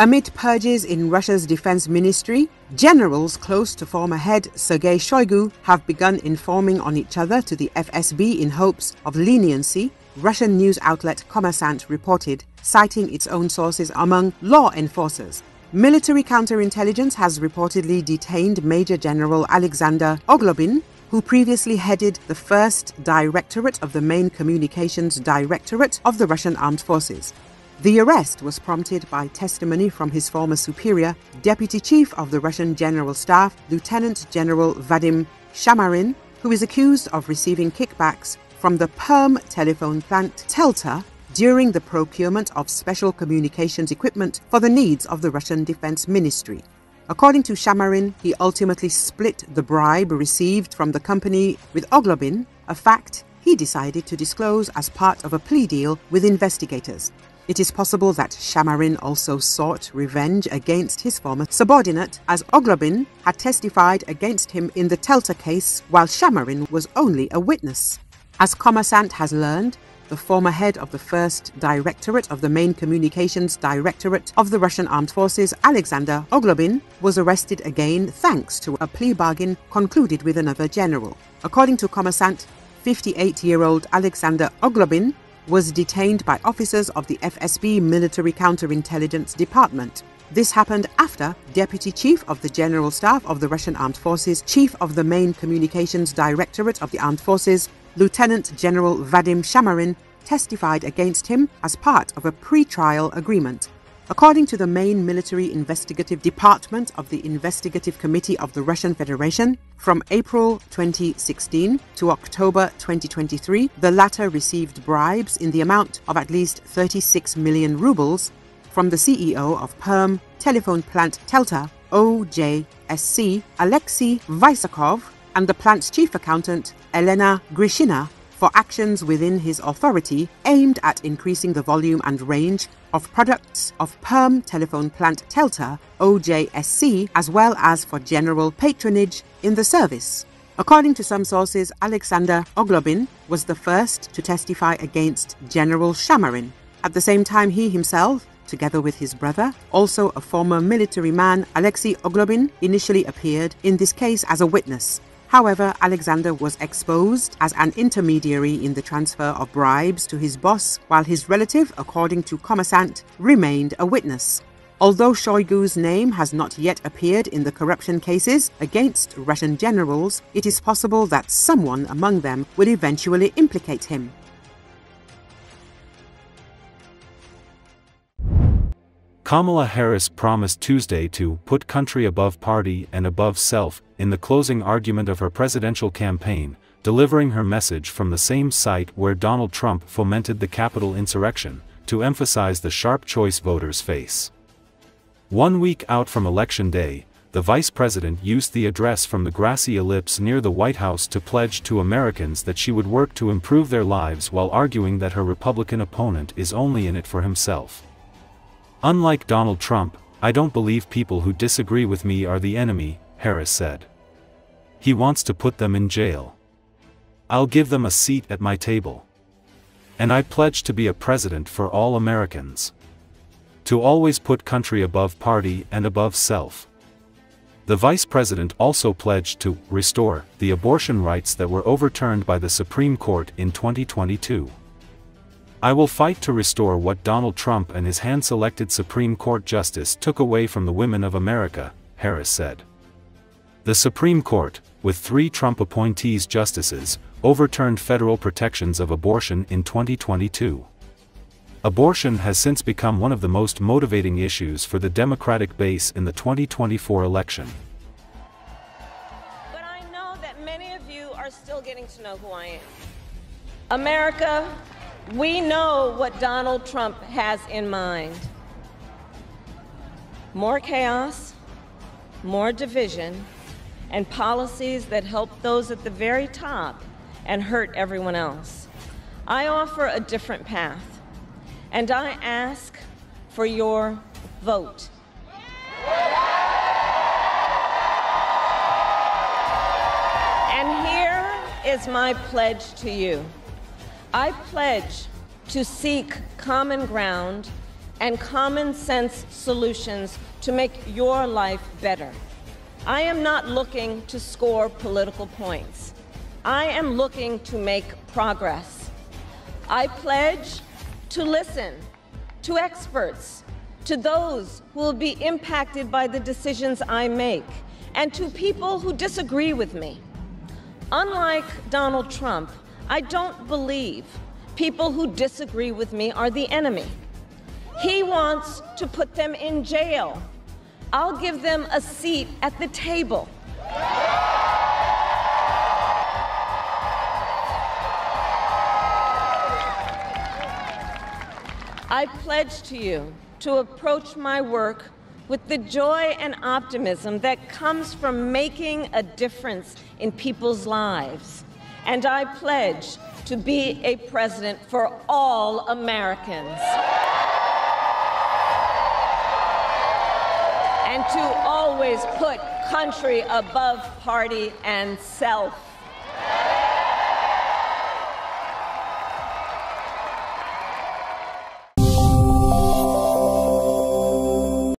Amid purges in Russia's defense ministry, generals close to former head Sergei Shoigu have begun informing on each other to the FSB in hopes of leniency, Russian news outlet Kommersant reported, citing its own sources among law enforcers. Military counterintelligence has reportedly detained Major General Alexander Ogloblin, who previously headed the first directorate of the main communications directorate of the Russian armed forces. The arrest was prompted by testimony from his former superior, Deputy Chief of the Russian General Staff, Lieutenant General Vadim Shamarin, who is accused of receiving kickbacks from the Perm telephone plant Telta during the procurement of special communications equipment for the needs of the Russian Defense Ministry. According to Shamarin, he ultimately split the bribe received from the company with Ogloblin, a fact he decided to disclose as part of a plea deal with investigators. It is possible that Shamarin also sought revenge against his former subordinate, as Ogloblin had testified against him in the Telta case while Shamarin was only a witness. As Kommersant has learned, the former head of the first directorate of the main communications directorate of the Russian armed forces, Alexander Ogloblin, was arrested again thanks to a plea bargain concluded with another general. According to Kommersant, 58 year old Alexander Ogloblin was detained by officers of the FSB Military Counterintelligence Department. This happened after Deputy Chief of the General Staff of the Russian Armed Forces, Chief of the Main Communications Directorate of the Armed Forces, Lieutenant General Vadim Shamarin testified against him as part of a pre-trial agreement. According to the main military investigative department of the Investigative Committee of the Russian Federation, from April 2016 to October 2023, the latter received bribes in the amount of at least 36 million rubles from the CEO of Perm telephone plant Telta, OJSC, Alexei Vysakov, and the plant's chief accountant, Elena Grishina, for actions within his authority aimed at increasing the volume and range of products of Perm telephone plant Telta, OJSC, as well as for general patronage in the service. According to some sources, Alexander Ogloblin was the first to testify against General Shamarin. At the same time, he himself, together with his brother, also a former military man, Alexei Ogloblin, initially appeared in this case as a witness. However, Alexander was exposed as an intermediary in the transfer of bribes to his boss, while his relative, according to Kommersant, remained a witness. Although Shoigu's name has not yet appeared in the corruption cases against Russian generals, it is possible that someone among them will eventually implicate him. Kamala Harris promised Tuesday to put country above party and above self in the closing argument of her presidential campaign, delivering her message from the same site where Donald Trump fomented the Capitol insurrection, to emphasize the sharp choice voters face. One week out from Election Day, the vice president used the address from the grassy ellipse near the White House to pledge to Americans that she would work to improve their lives while arguing that her Republican opponent is only in it for himself. Unlike Donald Trump, I don't believe people who disagree with me are the enemy, Harris said. He wants to put them in jail. I'll give them a seat at my table. And I pledge to be a president for all Americans. To always put country above party and above self. The vice president also pledged to restore the abortion rights that were overturned by the Supreme Court in 2022. I will fight to restore what Donald Trump and his hand-selected Supreme Court justice took away from the women of America, Harris said. The Supreme Court, with three Trump appointees justices, overturned federal protections of abortion in 2022. Abortion has since become one of the most motivating issues for the Democratic base in the 2024 election. But I know that many of you are still getting to know who I am. America, we know what Donald Trump has in mind more chaos, more division, and policies that help those at the very top and hurt everyone else. I offer a different path, and I ask for your vote. And here is my pledge to you. I pledge to seek common ground and common sense solutions to make your life better. I am not looking to score political points. I am looking to make progress. I pledge to listen to experts, to those who will be impacted by the decisions I make, and to people who disagree with me. Unlike Donald Trump, I don't believe people who disagree with me are the enemy. He wants to put them in jail. I'll give them a seat at the table. I pledge to you to approach my work with the joy and optimism that comes from making a difference in people's lives. And I pledge to be a president for all Americans. And to always put country above party and self.